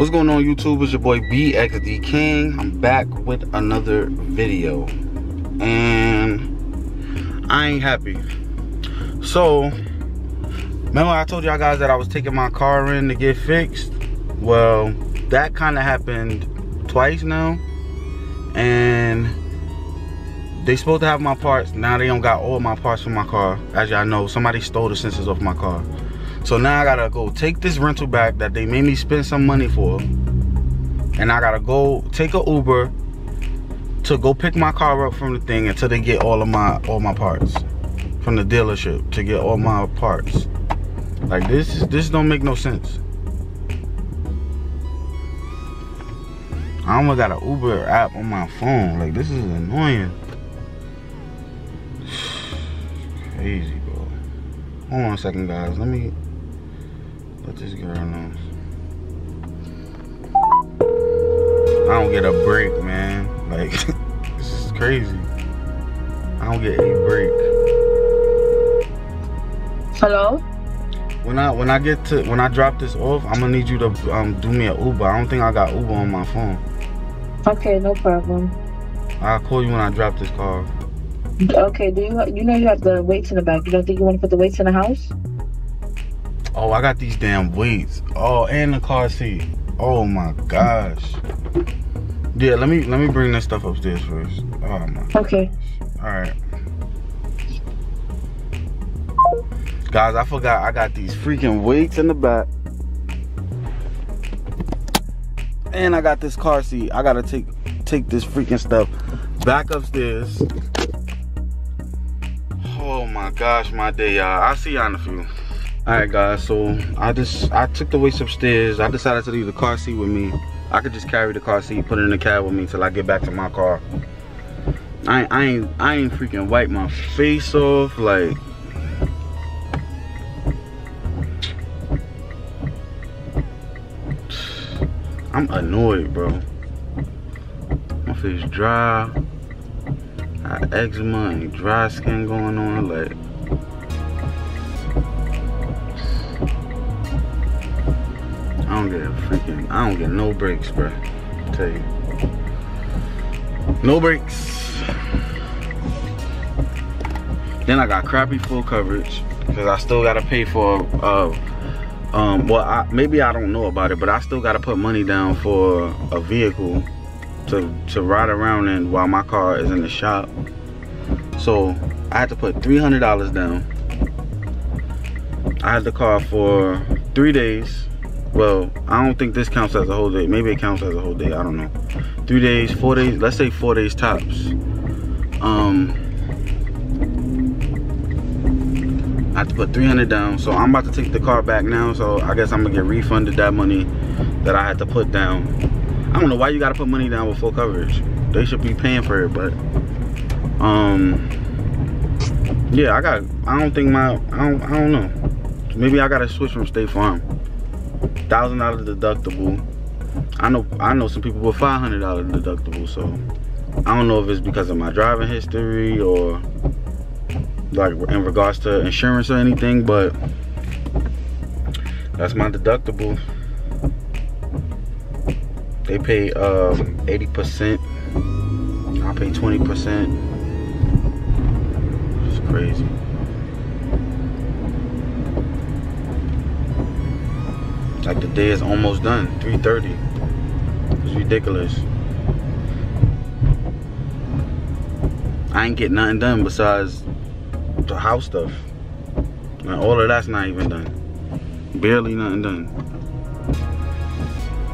What's going on YouTube? It's your boy BXD King. I'm back with another video. And I ain't happy. So, remember I told y'all guys that I was taking my car in to get fixed? Well, that kind of happened twice now. And they supposed to have my parts. Now they don't got all my parts for my car. As y'all know, somebody stole the sensors off my car. So now I gotta go take this rental back that they made me spend some money for. And I gotta go take a Uber to go pick my car up from the thing until they get all of my all my parts from the dealership to get all my parts. Like this this don't make no sense. I almost got an Uber app on my phone. Like this is annoying. Crazy, bro. Hold on a second, guys. Let me this girl. I don't get a break, man. Like, this is crazy. I don't get a break. Hello? When I when I get to when I drop this off, I'm gonna need you to um do me an Uber. I don't think I got Uber on my phone. Okay, no problem. I'll call you when I drop this car. Okay, do you you know you have the weights in the back? You don't think you want to put the weights in the house? Oh, I got these damn weights. Oh, and the car seat. Oh my gosh. Yeah, let me let me bring this stuff upstairs first. Oh my. Okay. All right. Guys, I forgot I got these freaking weights in the back. And I got this car seat. I gotta take take this freaking stuff back upstairs. Oh my gosh, my day, y'all. I'll see y'all in a few. Alright guys, so I just I took the weights upstairs. I decided to leave the car seat with me. I could just carry the car seat, put it in the cab with me till I get back to my car. I, I ain't I ain't freaking wipe my face off like I'm annoyed, bro. My face dry. I eczema and dry skin going on. Like, freaking, I don't get no breaks, bro. I tell you. No breaks. Then I got crappy full coverage because I still gotta pay for uh, um well I, maybe i don't know about it but i still got to put money down for a vehicle to to ride around in while my car is in the shop so i had to put $300 down i had the car for three days well i don't think this counts as a whole day maybe it counts as a whole day i don't know three days four days let's say four days tops um I have to put 300 down. So I'm about to take the car back now. So I guess I'm gonna get refunded that money that I had to put down. I don't know why you gotta put money down with full coverage. They should be paying for it, but um, yeah, I got. I don't think my. I don't. I don't know. Maybe I gotta switch from State Farm. Thousand dollar deductible. I know. I know some people with five hundred dollar deductible. So I don't know if it's because of my driving history or like in regards to insurance or anything, but that's my deductible. They pay um 80%. I pay 20%. It's crazy. Like the day is almost done. 3:30. It's ridiculous. I ain't get nothing done besides the house stuff. And all of that's not even done. Barely nothing done.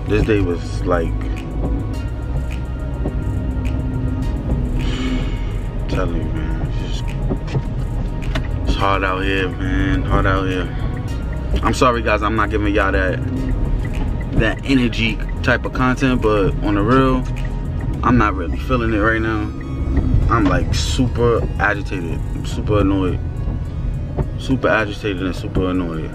This day was like I'm telling you man, it's, hard out here, man. Hard out here. I'm sorry guys, I'm not giving y'all that that energy type of content, but on the real, I'm not really feeling it right now. I'm like super agitated, I'm super annoyed. Super agitated and super annoyed.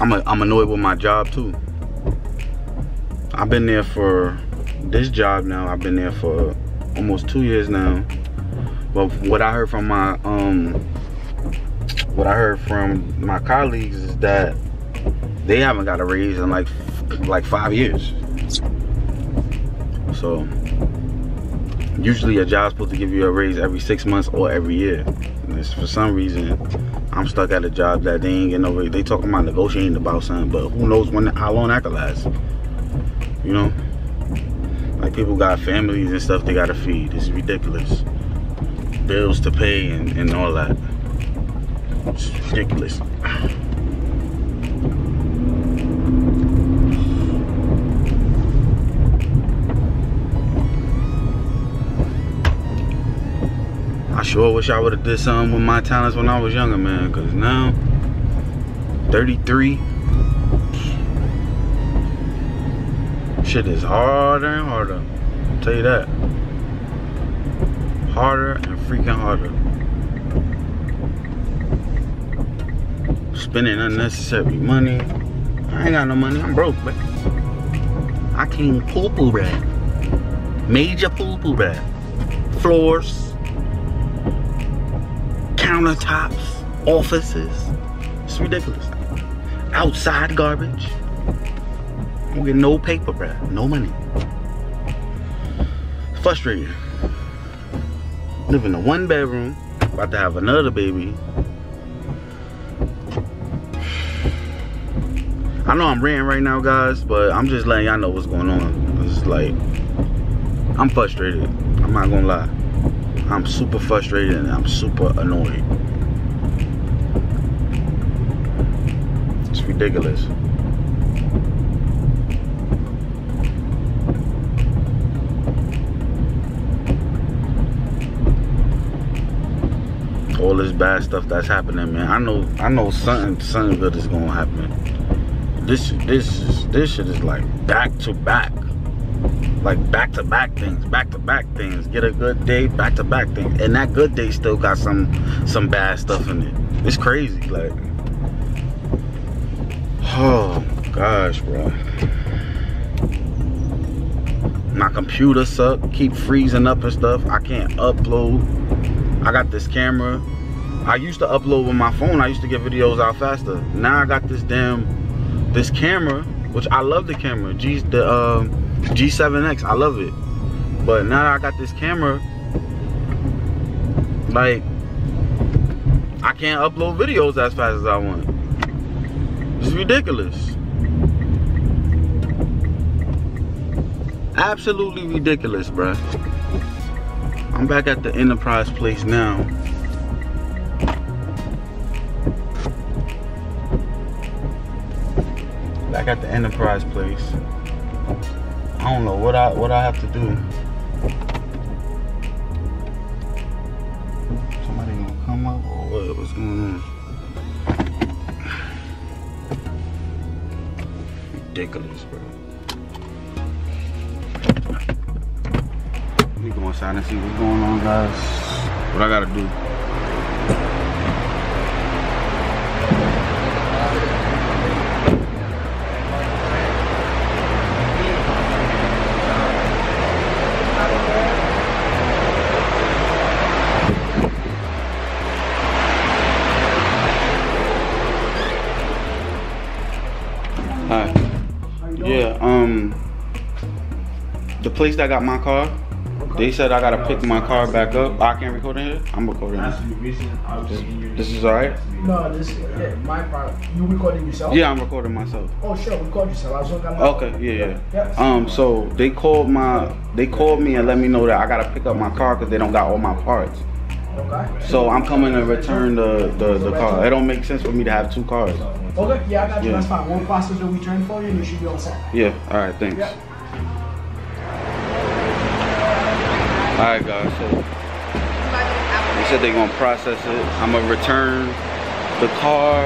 I'm, a, I'm annoyed with my job too. I've been there for this job now. I've been there for almost two years now. But what I heard from my um what I heard from my colleagues is that they haven't got a raise in like like five years. So usually a job's supposed to give you a raise every six months or every year. For some reason, I'm stuck at a job that they ain't getting raise. They talking about negotiating about something, but who knows when how long that could last. You know? Like people got families and stuff they gotta feed. It's ridiculous. Bills to pay and, and all that. It's ridiculous. I sure wish I would have did something with my talents when I was younger, man. Cause now, 33, shit is harder and harder. I'll tell you that. Harder and freaking harder. Spending unnecessary money. I ain't got no money. I'm broke, but I clean poo poo bag. Major poo poo bag. Floors countertops, offices. It's ridiculous. Outside garbage. We get no paper, bruh. No money. Frustrated. Live in one bedroom. About to have another baby. I know I'm ranting right now, guys, but I'm just letting y'all know what's going on. It's like, I'm frustrated. I'm not gonna lie. I'm super frustrated and I'm super annoyed. It's ridiculous. All this bad stuff that's happening, man. I know I know something something good is gonna happen. This this is this shit is like back to back like back to back things, back to back things. Get a good day, back to back things, and that good day still got some some bad stuff in it. It's crazy, like. Oh gosh, bro. My computer suck, keep freezing up and stuff. I can't upload. I got this camera. I used to upload with my phone. I used to get videos out faster. Now I got this damn this camera, which I love the camera. Geez, the um. Uh, G7X, I love it. But now I got this camera, like, I can't upload videos as fast as I want. It's ridiculous. Absolutely ridiculous, bruh. I'm back at the Enterprise place now. Back at the Enterprise place. I don't know what I what I have to do. Somebody gonna come up or what? What's going on? Ridiculous, bro. Inside and see what's going on, guys. What I gotta do. Hi. Yeah, um, the place that got my car, they said I gotta pick my car back up. I can't record in here. I'm recording. This, this is alright. No, this yeah, my part. You recording yourself? Yeah, I'm recording myself. Oh sure, record yourself. I was looking Okay, yeah, yeah. yeah. Um, so they called my, they called me and let me know that I gotta pick up my car because they don't got all my parts. Okay. So I'm coming to return the, the, the car. It don't make sense for me to have two cars. Okay, yeah, I got you. Yeah. That's fine. One process will return for you and you should be all set. Yeah, all right, thanks. Yeah. Alright guys, so they said they're gonna process it. I'm gonna return the car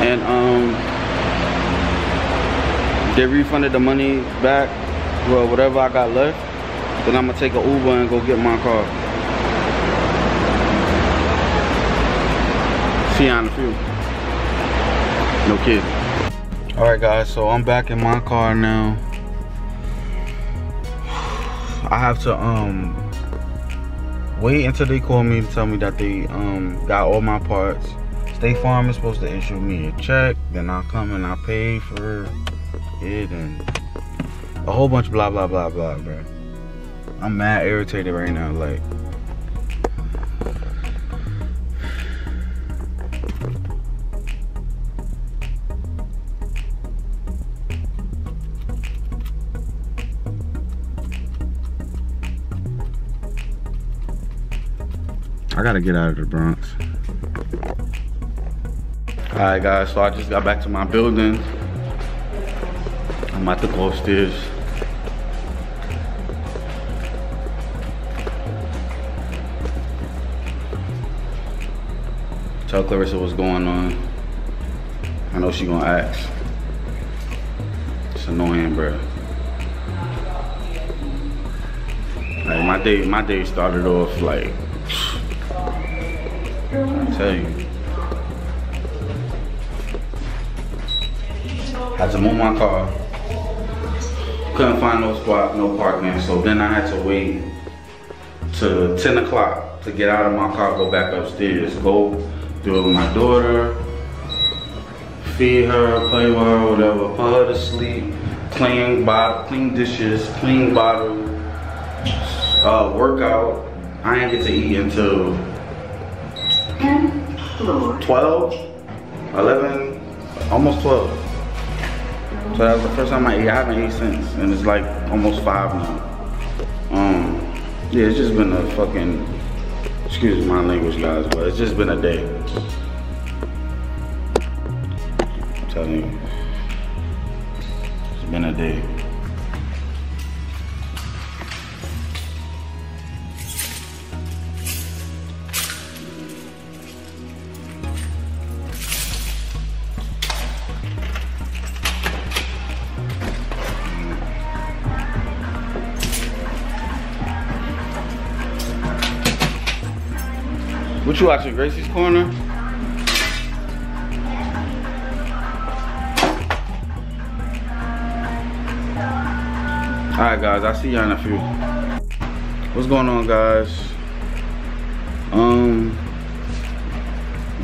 and um they refunded the money back, well whatever I got left. Then I'm gonna take an Uber and go get my car. See you on the few. No kid. Alright guys, so I'm back in my car now. I have to um wait until they call me to tell me that they um got all my parts. State Farm is supposed to issue me a check, then I'll come and I pay for it and a whole bunch of blah blah blah blah, bro. I'm mad irritated right now, like. I gotta get out of the Bronx. All right, guys, so I just got back to my building. I'm about to go upstairs. Tell Clarissa what's going on. I know she gonna ask. It's annoying, bro. Like my day, my day started off like tell you. Had to move my car. Couldn't find no spot, no parking. So then I had to wait to 10 o'clock to get out of my car, go back upstairs, go do it with my daughter, feed her, play with her, whatever, put her to sleep, clean bottle, clean dishes, clean bottle, uh, workout. I didn't get to eat until 12, 11, almost 12. So that was the first time I ate. I haven't eaten since, and it's like almost five now. Um, yeah, it's just been a fucking, excuse my language, guys, but it's just been a day. I'm telling you, it's been a day. What you watching, Gracie's Corner? Alright guys, I'll see y'all in a few. What's going on guys? Um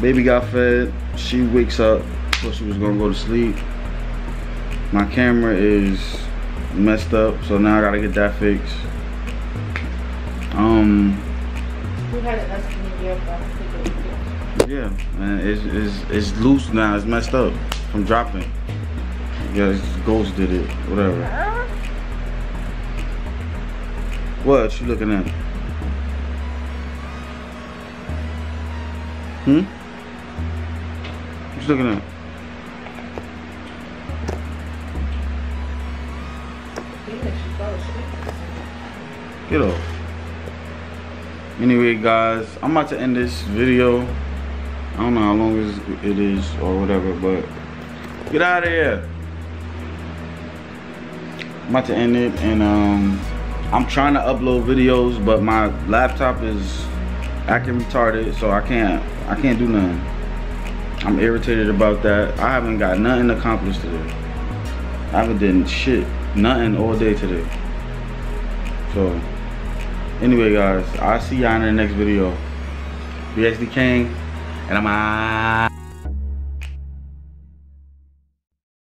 baby got fed. She wakes up. Thought she was gonna go to sleep. My camera is messed up, so now I gotta get that fixed. Um yeah, man, it's, it's, it's loose now. It's messed up from dropping. Yeah, Ghost did it. Whatever. What you looking at? Hmm? What you looking at? Get off. Anyway, guys, I'm about to end this video. I don't know how long it is or whatever, but get out of here. I'm about to end it, and um, I'm trying to upload videos, but my laptop is acting retarded, so I can't, I can't do nothing. I'm irritated about that. I haven't got nothing accomplished today. I haven't done shit, nothing all day today. So anyway guys i'll see y'all in the next video. Bxd king and i'm out